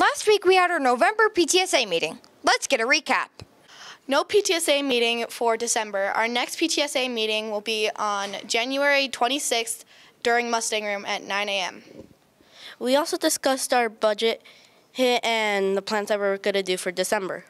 Last week we had our November PTSA meeting. Let's get a recap. No PTSA meeting for December. Our next PTSA meeting will be on January 26th during Mustang Room at 9 a.m. We also discussed our budget hit and the plans that we're going to do for December.